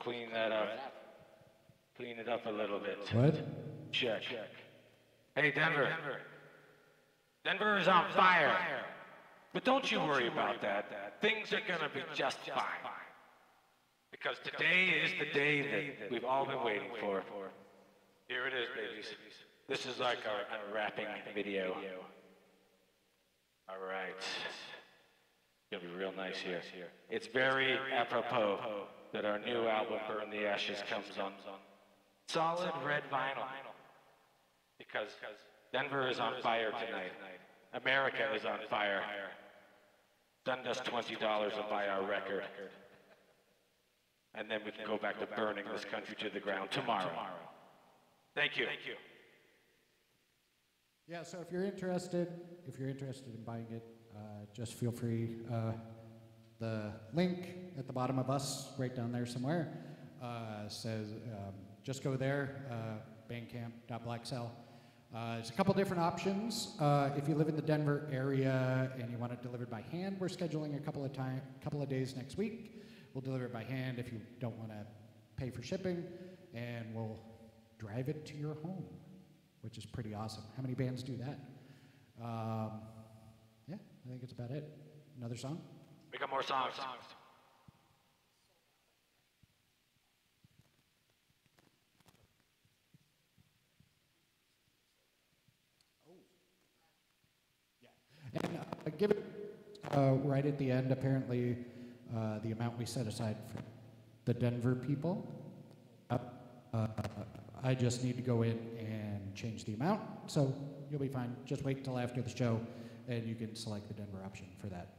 clean that up. Clean it up a little bit. What? Check. Hey, Denver. Denver is on fire. But don't you worry about that. Things are going to be just fine. Because today is the day that we've all been waiting for. Here it is, babies. This is like our unwrapping video. All right. It's gonna be real nice here. It's very apropos that our new album, Burn the Ashes, comes on solid red vinyl. Because Denver is on fire tonight. America is on fire. Send us twenty dollars and buy our record. And then we can go back to burning this country to the ground tomorrow. Thank you. Thank you. Yeah, so if you're interested, if you're interested in buying it, uh, just feel free. Uh, the link at the bottom of us, right down there somewhere, uh, says um, just go there, uh, bandcamp.blackcell. Uh, there's a couple different options. Uh, if you live in the Denver area and you want it delivered by hand, we're scheduling a couple of time, couple of days next week. We'll deliver it by hand if you don't want to pay for shipping, and we'll drive it to your home, which is pretty awesome. How many bands do that? Um, yeah, I think it's about it. Another song? We got more songs. And uh, give it uh, right at the end, apparently, uh, the amount we set aside for the Denver people. Uh, I just need to go in and change the amount, so you'll be fine. Just wait till after the show, and you can select the Denver option for that.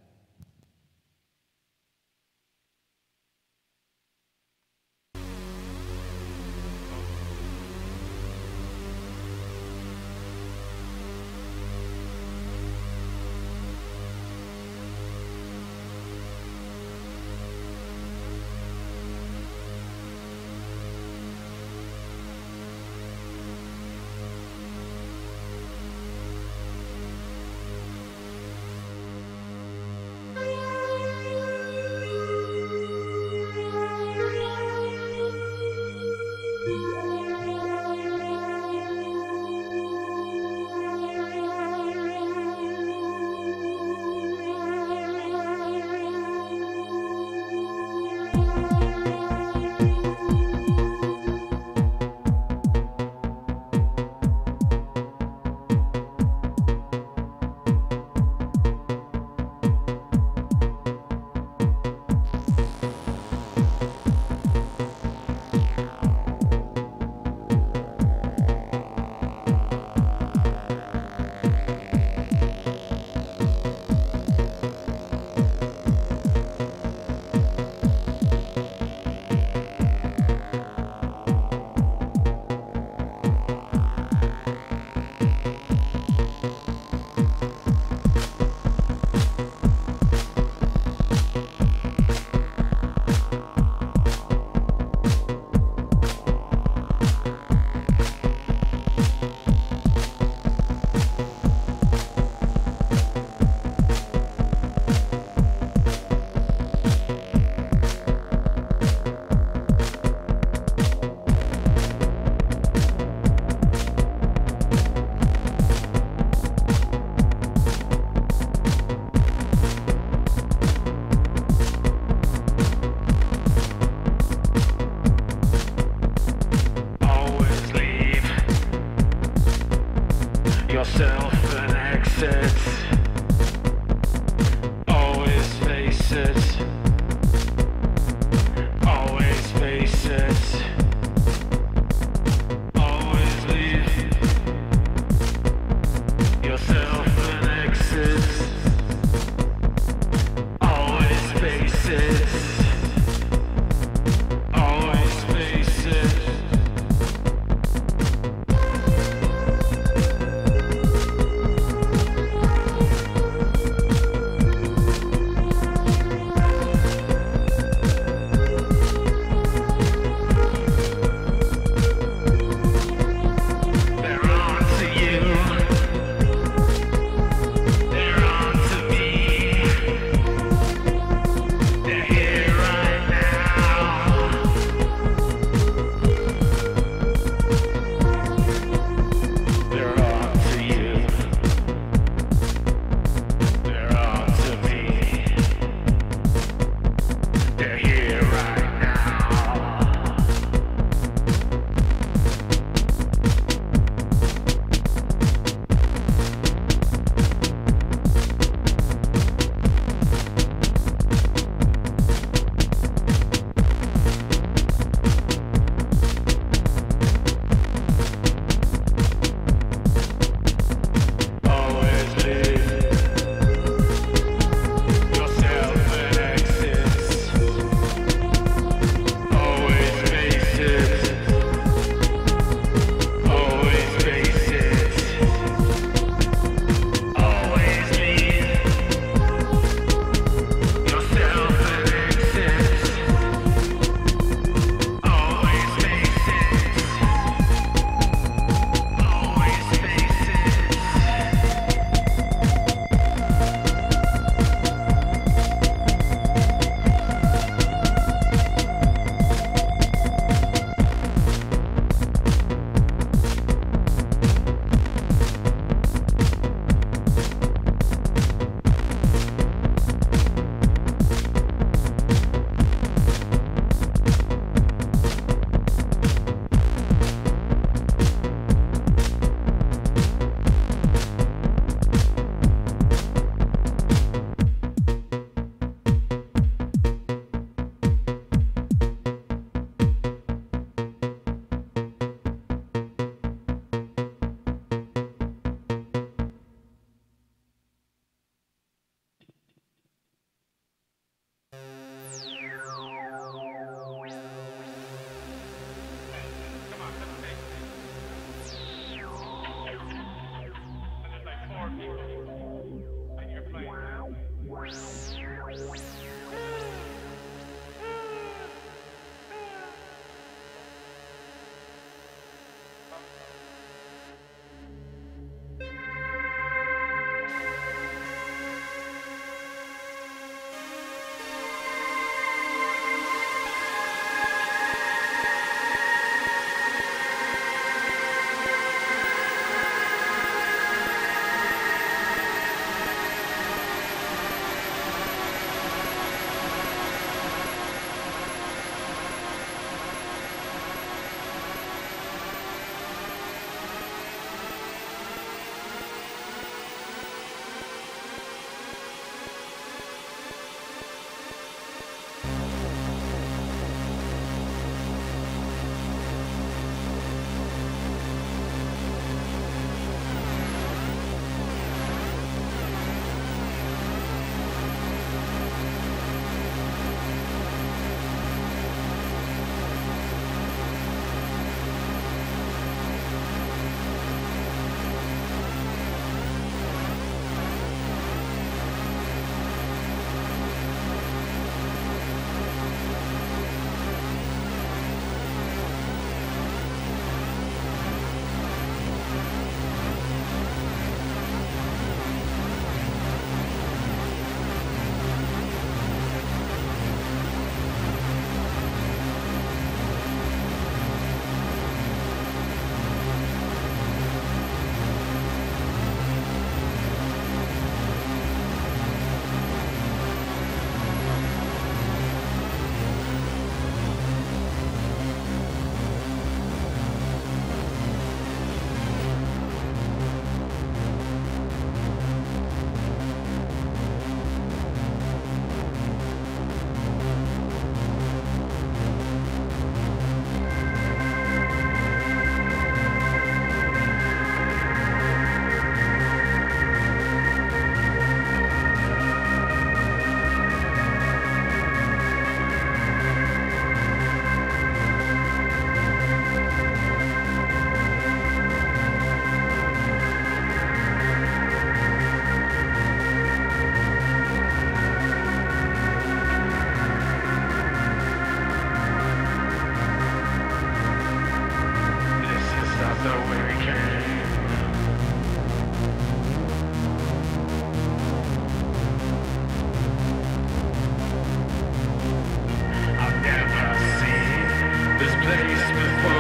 Place before.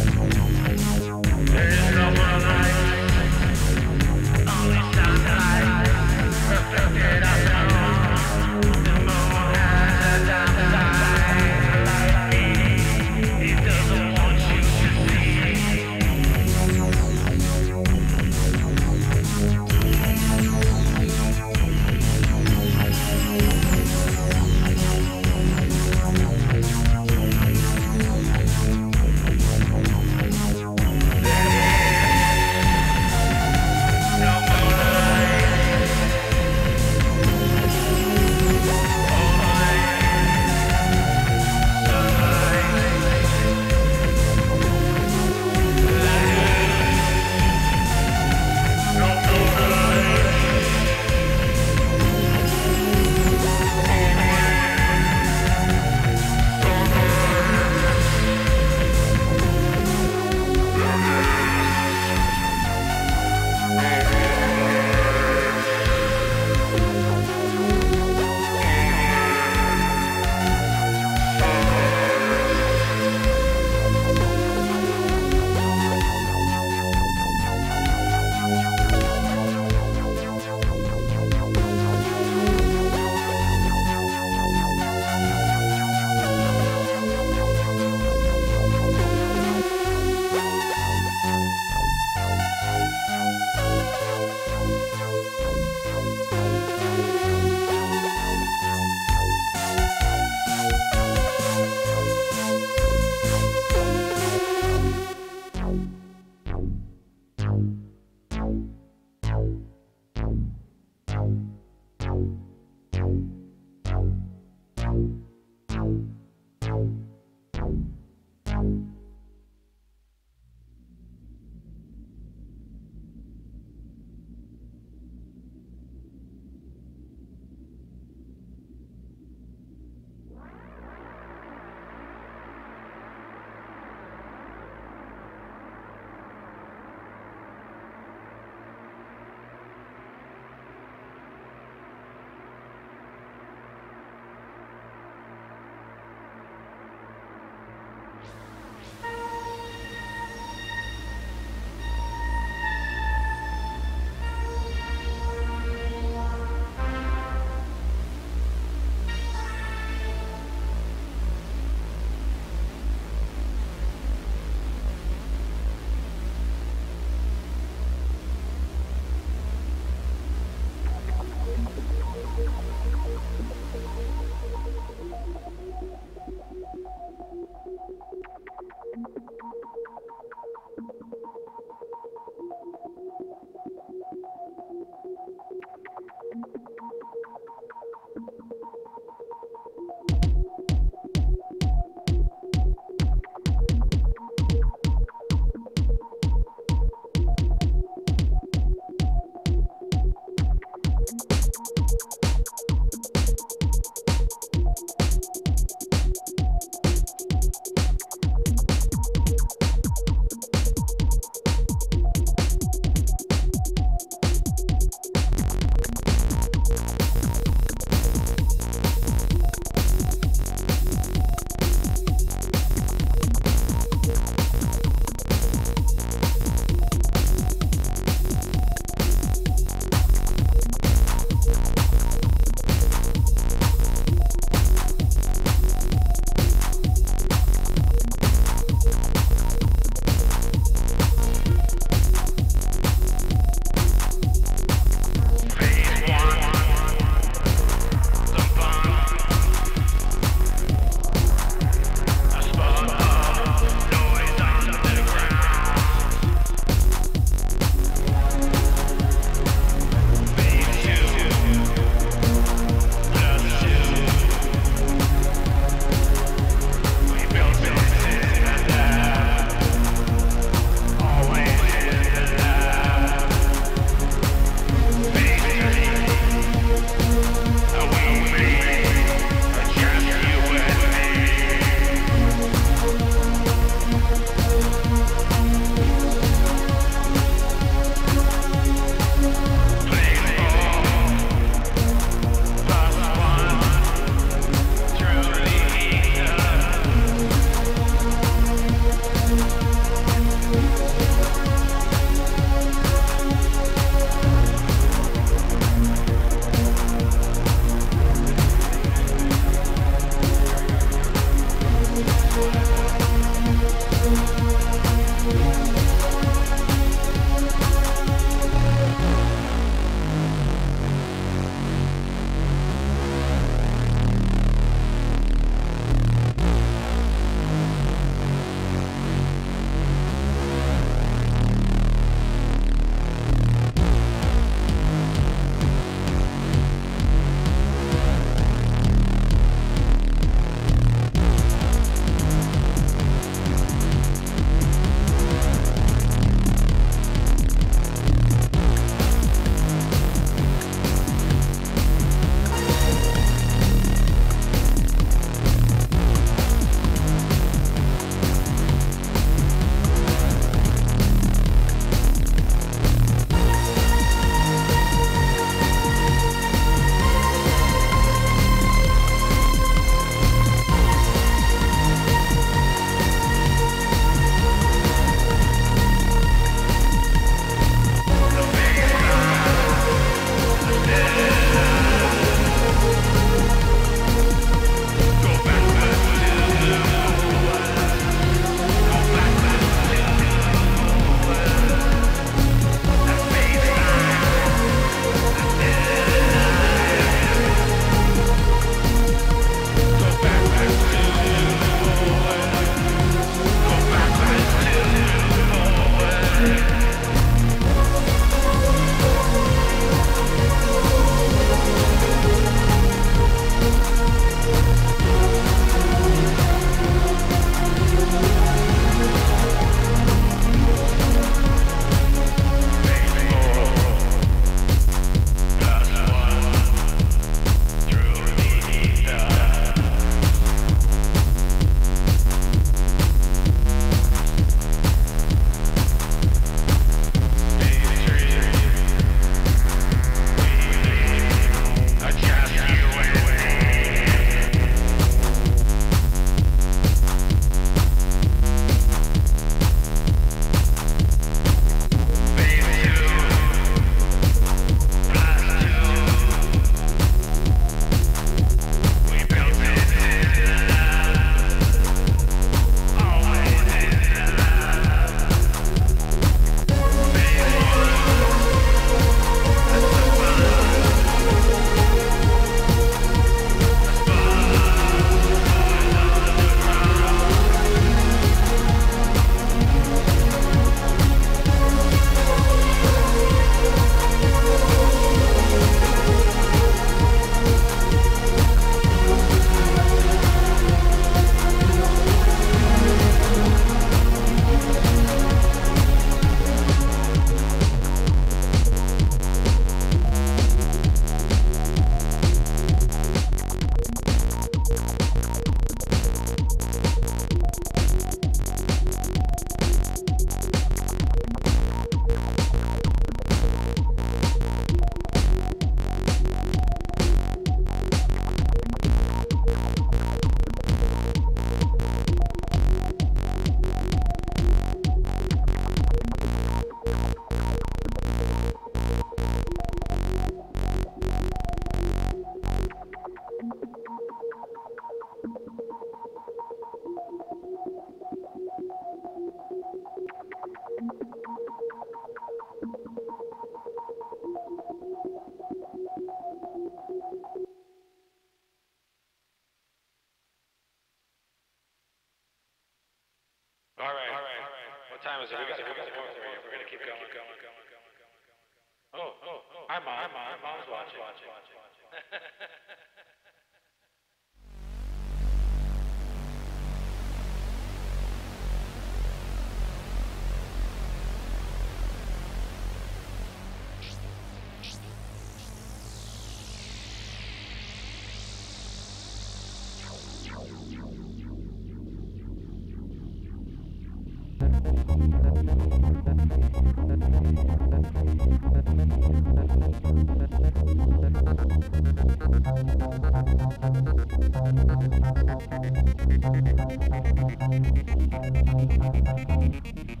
Thank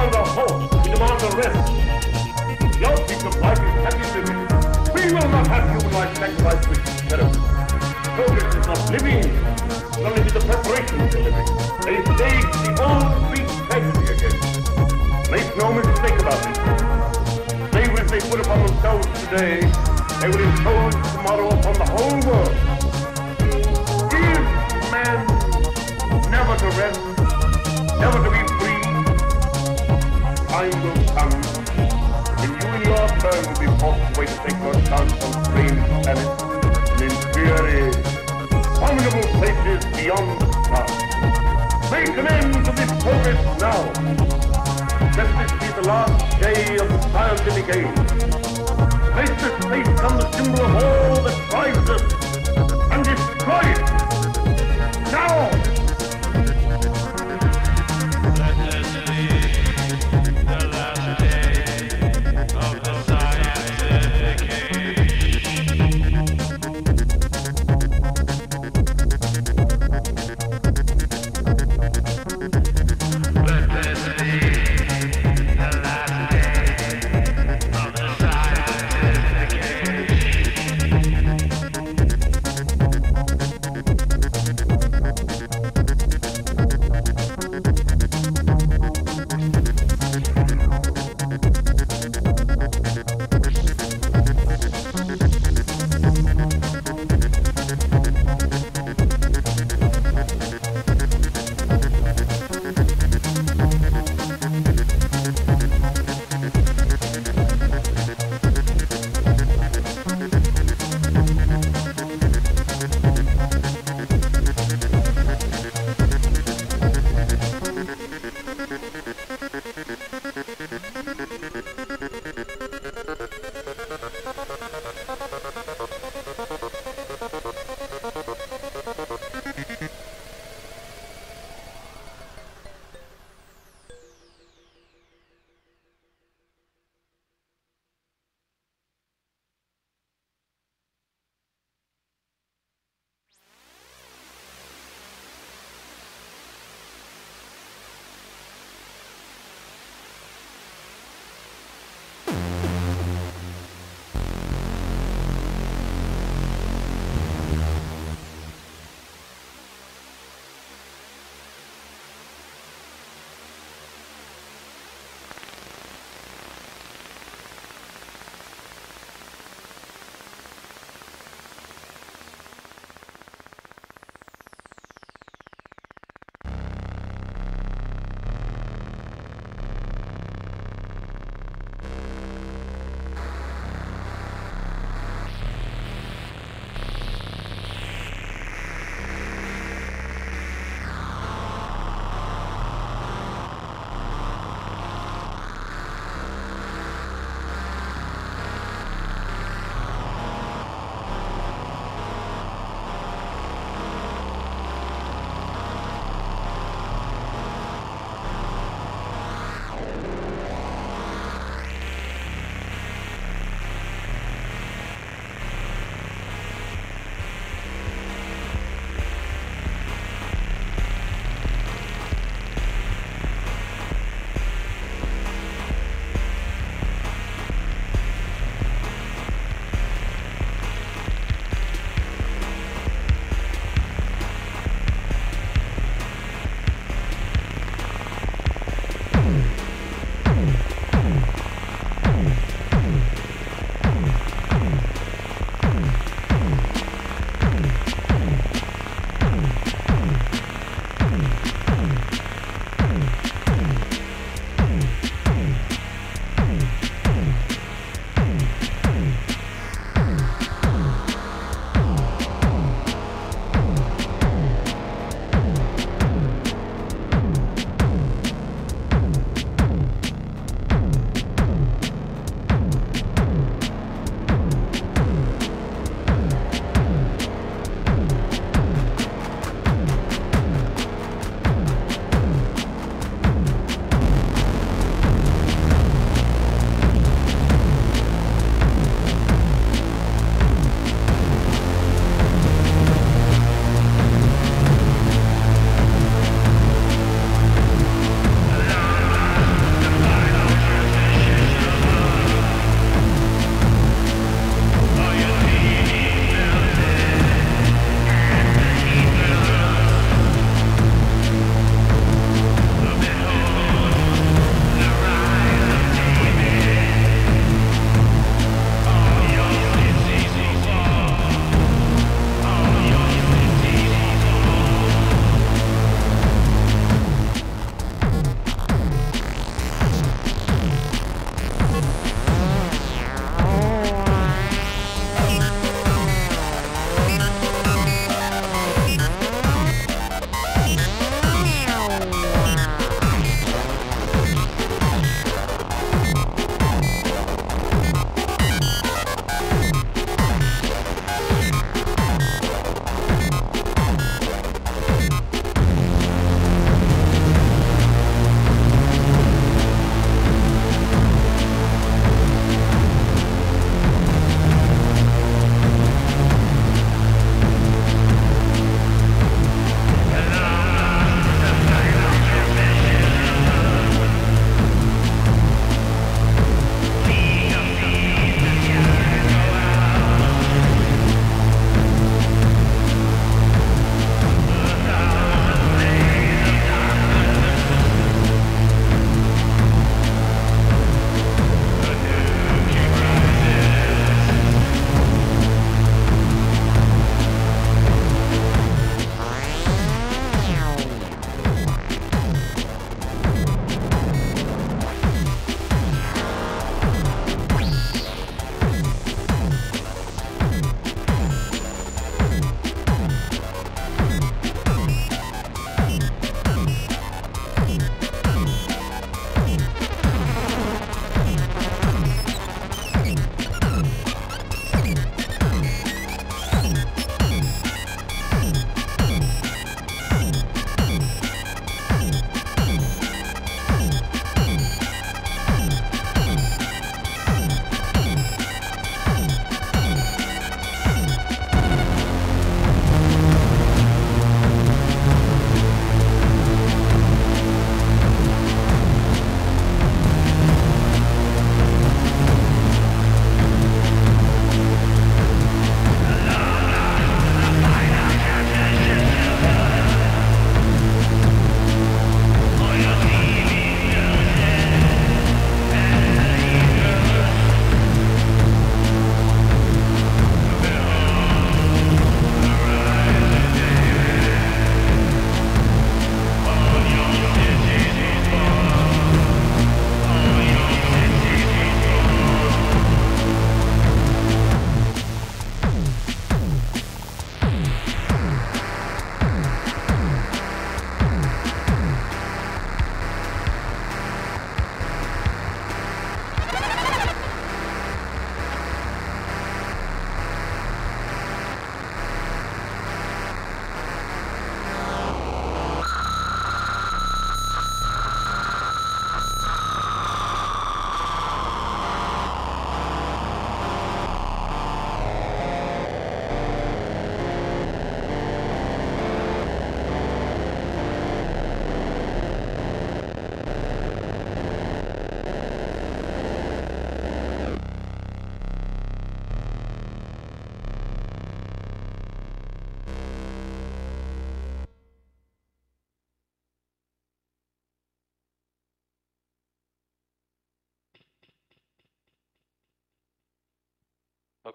demand a halt. We demand a rest. The object of life is happy living. We will not have human life sacrificed with terror. Progress is not living, nor is the preparation for living. They stage the old Greek tragedy again. Make no mistake about it. Slavery they put upon themselves today, they will impose tomorrow upon the whole world. Give man never to rest, never to be. Time will come when you in your turn will be forced to take your chance on strange planets and in dreary, abominable places beyond the stars. Make an end to this progress now. Let this be the last day of the scientific age. Make this place become the symbol of all that drives us and destroy it.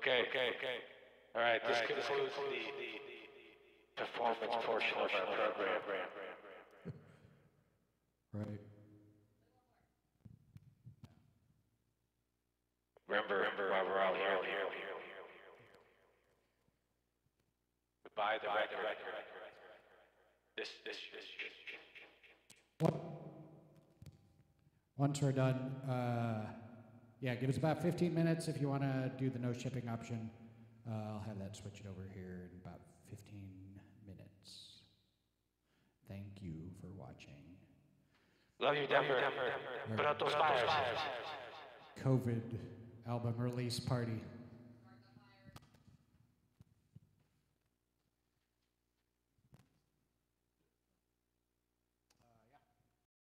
Okay, okay, okay. All right, this concludes the performance portion of our program. Right. Remember, remember, while we're all here, Goodbye, the record. This, this, this. What? Once we're done, yeah, give us about 15 minutes if you want to do the no shipping option. Uh, I'll have that switched over here in about 15 minutes. Thank you for watching. Love you, Denver. Put out those fires. COVID album release party.